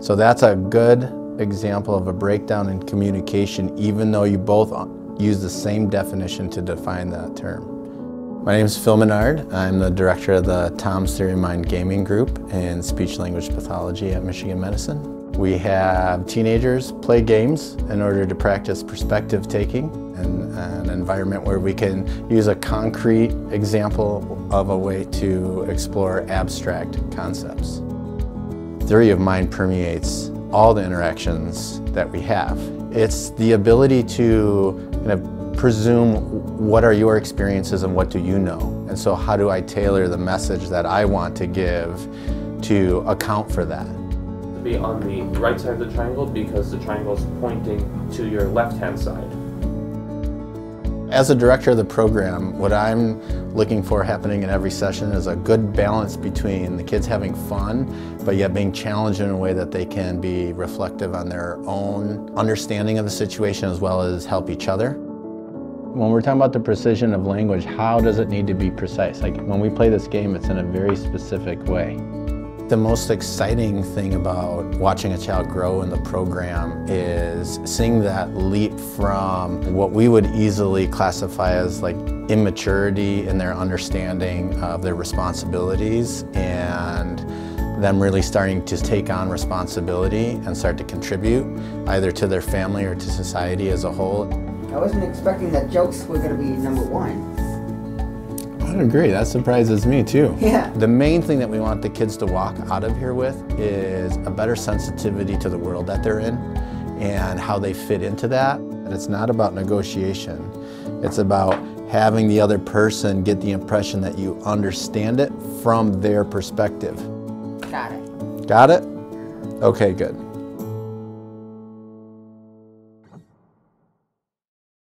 So that's a good example of a breakdown in communication even though you both use the same definition to define that term. My name is Phil Menard. I'm the director of the ToMs Theory Mind Gaming Group in Speech Language Pathology at Michigan Medicine. We have teenagers play games in order to practice perspective taking and an environment where we can use a concrete example of a way to explore abstract concepts. Theory of mind permeates all the interactions that we have. It's the ability to kind of presume what are your experiences and what do you know? And so how do I tailor the message that I want to give to account for that? To be on the right side of the triangle because the triangle is pointing to your left-hand side. As a director of the program, what I'm looking for happening in every session is a good balance between the kids having fun, but yet being challenged in a way that they can be reflective on their own understanding of the situation as well as help each other. When we're talking about the precision of language, how does it need to be precise? Like when we play this game, it's in a very specific way. The most exciting thing about watching a child grow in the program is seeing that leap from what we would easily classify as like immaturity in their understanding of their responsibilities and them really starting to take on responsibility and start to contribute either to their family or to society as a whole. I wasn't expecting that jokes were going to be number one. I would agree. That surprises me too. Yeah. The main thing that we want the kids to walk out of here with is a better sensitivity to the world that they're in and how they fit into that. And it's not about negotiation. It's about having the other person get the impression that you understand it from their perspective. Got it. Got it? Okay, good.